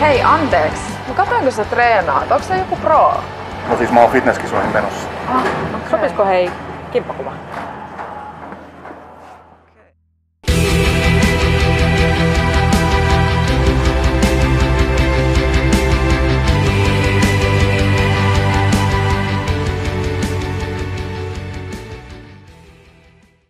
Hei, anteeksi. Mä no katsoin, kun sä treenaat. Onko se joku pro? No siis mä oon fitnesskisoihin menossa. Ah, okay. Sopisiko hei kimppakuva?